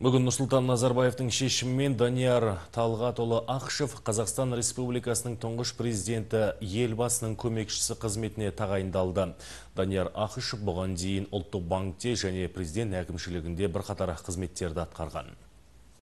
Бүгін Нұрсұлтан Назарбаевтың шешімімен Данияр Талғатұлы Ақшев Қазақстан Республикасының тұңғыш президенті елбасының көмекшісі қызметіне тағайындалды. Данияр Ақышев бұған дейін ұлттық банкте және президент әкімшілігінде бірқатар қызметтерді атқарған.